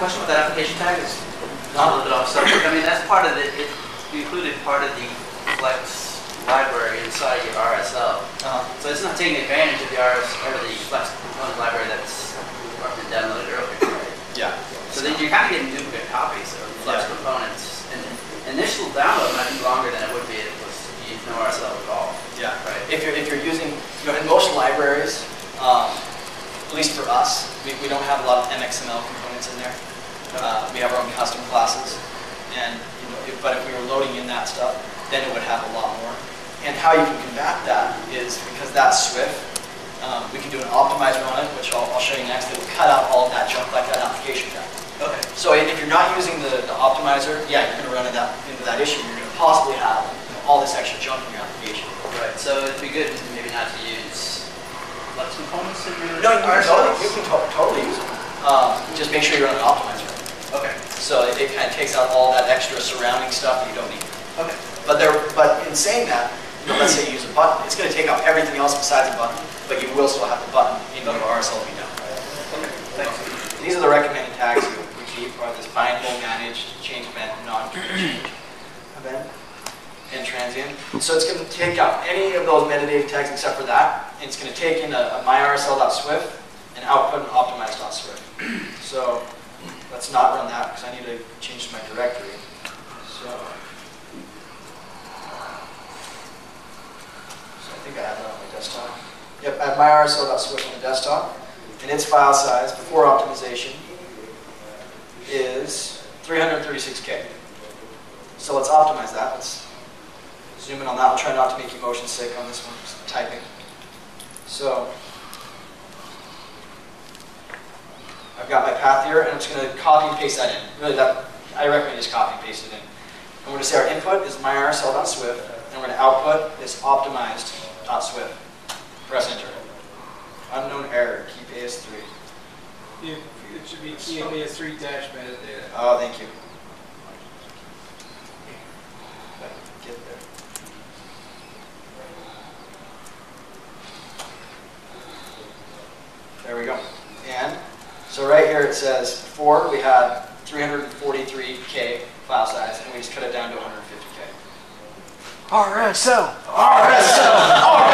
question with that application tag is not a little bit off subject. I mean, that's part of the, it you included part of the Flex library inside your RSL. Uh, So it's not taking advantage of the RS, or the Flex component library that's been downloaded earlier, right? yeah. So then you're kind of getting duplicate copies of Flex Yeah. components. And initial download might be longer than it would be if it was used no RSL at all. Yeah, Right. If you're, if you're using, you know, in most libraries, um, at least for us, we, we don't have a lot of MXML in there. Uh, we have our own custom classes, and, you know, if, but if we were loading in that stuff, then it would have a lot more. And how you can combat that is because that's SWF, um, we can do an optimizer on it, which I'll, I'll show you next, that will cut out all of that junk like that application tag. Okay. So if you're not using the, the optimizer, yeah, you're gonna run into that, into that issue. You're gonna possibly have you know, all this extra junk in your application. Right, so it'd be good maybe not to use Flex components in your No, you can totally, you can totally. Um, just make sure you're on an optimizer. Okay, So it, it kind of takes out all that extra surrounding stuff that you don't need. okay. But there, but in saying that, you know, let's say you use a button, it's gonna take out everything else besides a button, but you will still have the button in your RSL now. Okay, thanks. These are the recommended tags we keep, are this bindable, managed, change event, non-change event, and transient. So it's gonna take out any of those metadata tags except for that, and it's gonna take in a, a myrsl.swf and output an optimized.swf. So let's not run that, because I need to change my directory. So. So I think I have that on my desktop. Yep, I have myrsl.swf on the desktop, and its file size before optimization is 336K. So let's optimize that. Let's zoom in on that. I'll try not to make you motion sick on this one, typing. So got my path here, and I'm just going to copy and paste that in. Really, that I recommend just copy and paste it in. I'm going to say our input is myrsl.swf, and we're going to output is optimized.swf. Press enter. Unknown error, keep AS3. It it should be EMAS3 dash metadata. Oh, thank you. If I can Get there. There we go. And, so right here it says, before we had 343K file size, and we just cut it down to 150K. RSL. RSL! RSL!